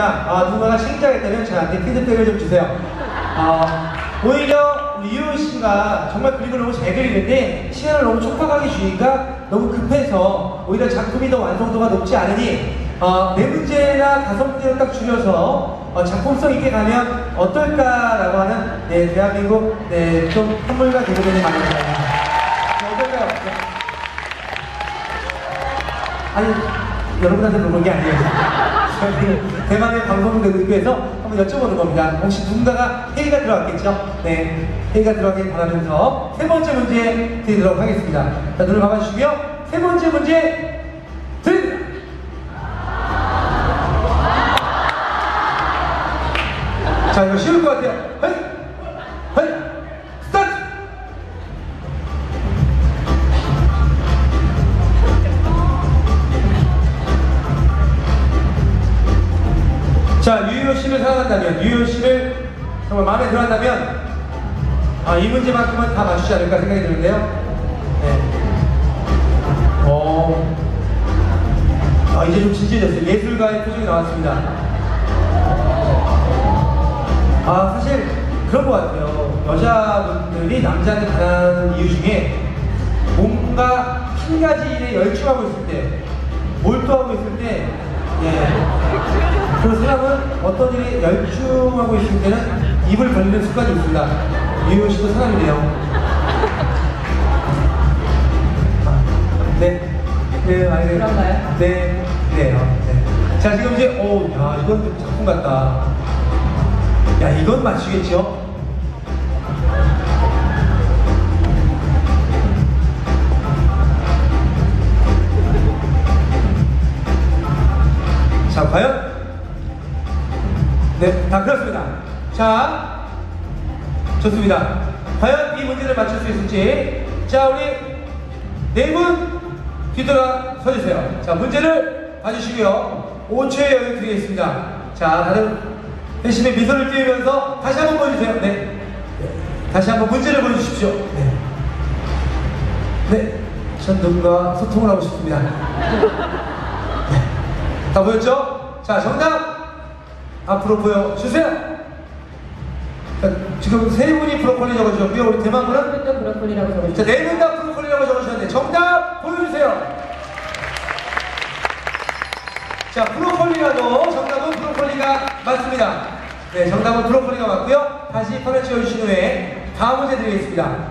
드립니다. 아, 누군가가 신기하겠다면 저한테 피드백을 좀 주세요. 아, 오히려 유호 씨가 정말 그림을 너무 잘 그리는데 시간을 너무 촉박하게 주니까 너무 급해서 오히려 작품이 더 완성도가 높지 않으니 어, 네 문제나 다섯 문제를 딱 줄여서 어, 작품성 있게 가면 어떨까라고 하는 네, 대한민국 네, 좀 선물과 많이 나요. 네, 어떨까요? 네. 아니 여러분한테 물어본 게 아니에요. 저희 대만의 방송국 의회에서 한번 여쭤보는 겁니다. 혹시 누군가가 회의가 들어왔겠죠? 네, 회의가 들어가길 바라면서 세 번째 문제 드리도록 하겠습니다. 자, 눈을 감아주시고요. 세 번째 문제 드립니다. 자, 이거 쉬울 것 같아요. 헤이! 헤이! 자, 유효 씨를 사랑한다면, 유효 씨를 정말 마음에 들어 한다면, 아, 이 문제만큼은 다 맞추지 않을까 생각이 드는데요. 네. 어, 아, 이제 좀 진지해졌어요. 예술가의 표정이 나왔습니다. 아, 사실 그런 것 같아요. 여자분들이 남자한테 반하는 이유 중에 뭔가 한 가지 일에 열중하고 있을 때, 몰두하고 있을 때, 예. 그 사람은 어떤 일에 열중하고 있을 때는 입을 벌리는 습관이 있습니다. 유효 씨도 사람이네요. 아, 네. 네, 아니, 네. 그런가요? 네. 네. 자, 지금 이제, 오, 야, 이건 좀 작품 같다. 야, 이건 맞추겠죠? 자, 과연? 네, 다 그렇습니다. 자, 좋습니다. 과연 이 문제를 맞출 수 있을지. 자, 우리 네 분 뒤돌아 서주세요. 자, 문제를 봐주시고요. 5초의 여유 드리겠습니다. 자, 다들 열심히 미소를 띄우면서 다시 한번 보여주세요. 네. 네. 다시 한번 문제를 보여주십시오. 네. 네. 전 누군가 소통을 하고 싶습니다. 네. 다 보였죠? 자, 정답 앞으로 보여주세요. 자, 지금 세 분이 브로콜리 적어주셨고요. 우리 대만 분은 또 브로콜리라고 자, 적어주세요. 네분 다 브로콜리라고 적어주셨는데 정답 보여주세요. 자, 브로콜리라도 정답은 브로콜리가 맞습니다. 네, 정답은 브로콜리가 맞고요. 다시 판을 치워주신 후에 다음 문제 드리겠습니다.